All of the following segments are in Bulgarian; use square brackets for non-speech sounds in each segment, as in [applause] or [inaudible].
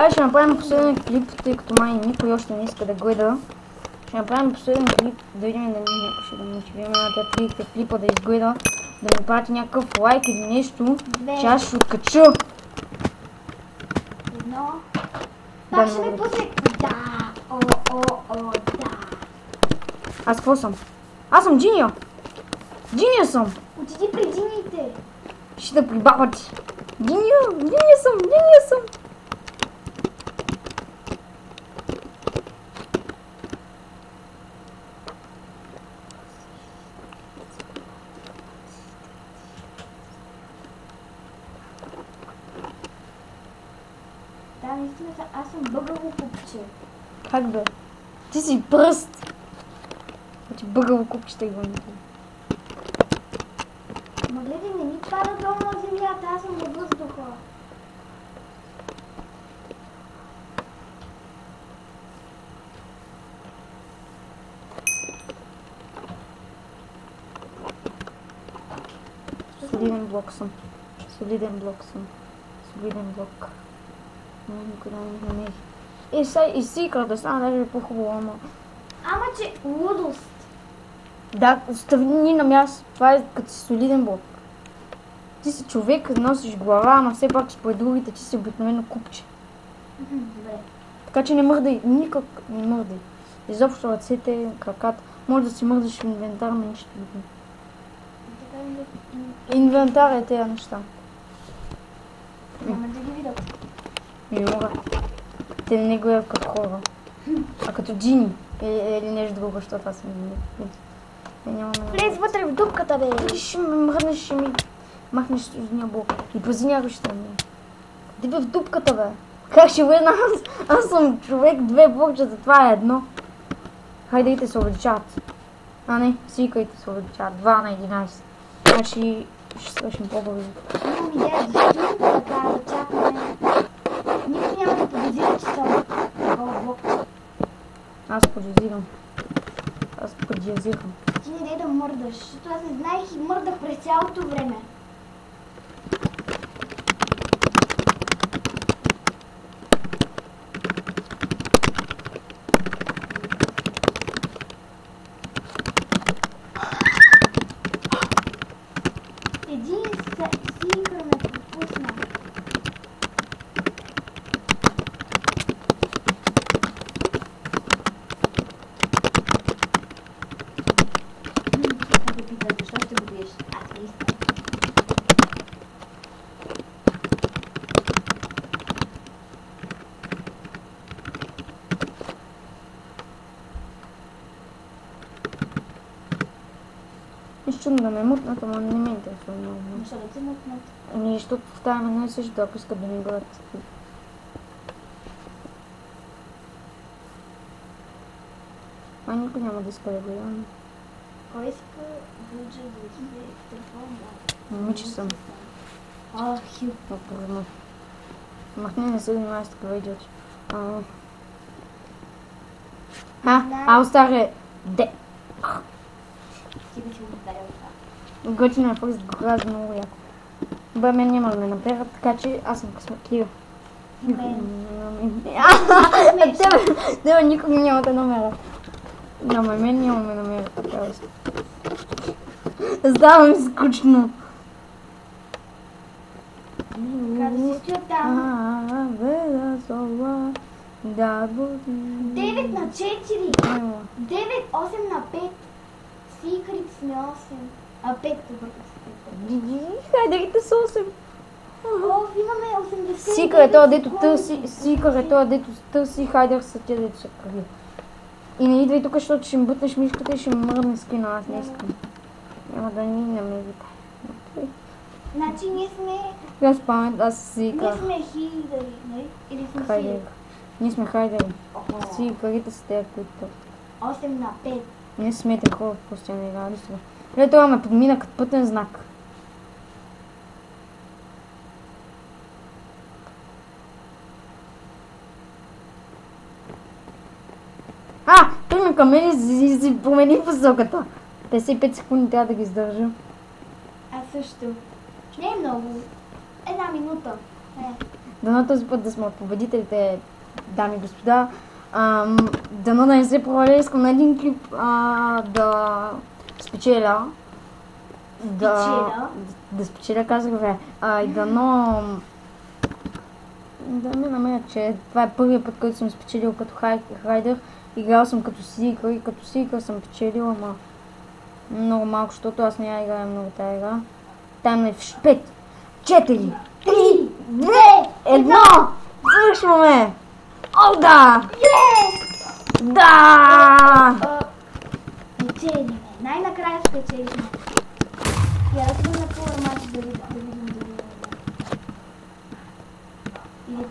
Ай, ще направим последен клип, тъй като май никой още не иска да гледа. Ще направим последен клип, да видим дали някой ще да мотивираме на тези клипа да изгледа, да ми прати някакъв лайк или нещо, че аз ще откача. Едно. Да, Пак ще ме пусне. Да. О, о, о, да. Аз какво съм? Аз съм джиния. Джиния съм. Отиди при джините. Ще да при баба ти. Джиния, джиния съм, джиния съм. Са- аз съм бъгало купче. Как бе? Ти си пръст. Ти бъгало купчета и вън. Ма гледай, не ми пада долу на земята, аз съм във въздуха. Солиден блок съм. Солиден блок съм. Солиден блок. Не, никога не намери. Е, сега и сикър да стана даже по-хубаво, ама... Ама че лудост. Да, ставни на място. Това е като си солиден блок. Ти си човек, носиш глава, ама все пак според другите ти си обикновено купче. Добре. Така че не мърдай, никак не мърдай. Изобщо ръцете, краката. Може да си мърдаш в инвентар, но нищо друго. Ми да- Инвентар е тези неща. Няма да ги видя. Не мога. Те не гледат като хора. А като джини. Или, или нещо друго, защото аз съм не. Е, нямаме. Влез вътре в дупката, бе. Ти ще ме мръднеш, ще ми махнеш сложния блок. И ще ме. Ти бе в дупката, бе. Как ще влезна аз? Аз съм човек, две блокчета, това е едно. Хайде, се увеличават. А не, сикайте се увеличават. 2 на 11. Значи ще свършим по-бързо. Имам идея, защо така да чакаме. Никой няма да подозира, че съм блок. Аз подозирам. Аз подозирам. Ти не дай да мърдаш, защото аз не знаех и мърдах през цялото време. Един с- сикър ме пропусна. Как да питам, защо ще го биеш? Аз не искам. Да ме мутнат, ама не ме интересува много. Защо да те мъкнат? Ами, защото ставаме едно и също, ако искат да ми бъдат. А никой няма да иска да го ядам. Кой иска Буджа да отиде в телефон? Момиче съм. А, хил. Напълно. Махни, не се занимавай с такива идиоти. А, а, а остаре. Де. Си го ударил това. Готина пък много яко. Бе, мен няма да ме наберат, така че аз съм късметлива. Тебе, никога няма да намеря. Няма, мен няма ме намеря. Става ми скучно. 9 на 4. Няма. 9, 8 на 5. Сикрит сме 8. А 5 обърках се. Диди, хайде да са 8. О, имаме 80. Сикър е това, дето търси, сикър е това, дето търси, хайдер са тия, дето са крави. И не идвай тук, защото ще ми бутнеш мишката и ще ми мръдне скина, аз не искам. Няма да ни намерите. Значи ние сме... Аз памет, аз Ние сикър. сме хиляди, нали? Или сме Хайдер. си... Ние сме хайдери. Охо. Сикърите са тези, които... 8 на 5. Не смете хора в постоянно играли сега. Гледай, това ме подмина като пътен знак. А! Ме към мен и си промени посоката. 55 секунди трябва да ги издържа. Аз също. Не е много. Една минута. Е. Дано този път да сме от победителите, дами и господа. Ам, дано да не се проваля, искам на един клип а, да спечеля. Да, Спечеля? да спечеля, казах бе. А, и дано да ме намерят, че това е първият път, който съм спечелил като хай, хайдер. Играл съм като сикър и като сикър съм печелил, ама много малко, защото аз няма играя много тази игра. Там е в 5, 4, 3, 2, 1! Свършваме! О, да! Да! А, Печелиме. Най-накрая спечелихме. Я да отидем на първа матч да видим, да дали Или...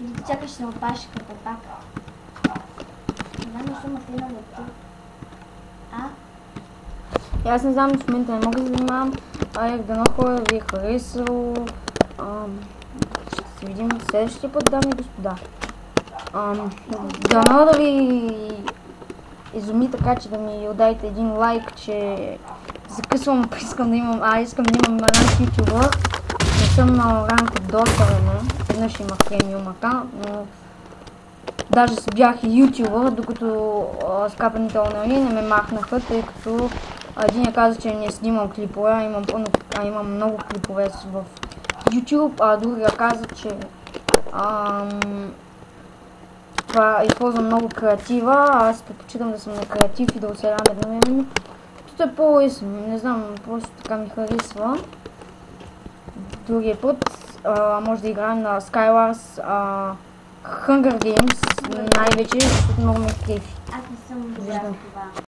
Да чакаш на опашката пак. Не знам, защо ме стигна до тук. А? Аз не знам, в момента не мога да занимавам. А як дано хора ви е харесало. Ам, ще се видим следващия път, дами и господа. Ам, дано да ви изуми така, че да ми отдайте един лайк, че закъсвам, [laughs] искам да имам, а искам да имам ранг ютубър. Не съм на ранг доста време. Веднъж имах премиум аккаунт, но Даже си бях и ютубър, докато а, скапаните онери не ме махнаха, тъй като а, един я каза, че не снимам клипове, а имам, а имам много клипове в YouTube, а другия каза, че ам, това използвам много креатива, а аз предпочитам да съм на креатив и да оцелявам едновременно. Тут е по-лесно, не знам, просто така ми харесва. Другия път а, може да играем на Skywars а, Hunger Games най-вече, защото много ме кефи. Аз не съм добра Виждам. в това.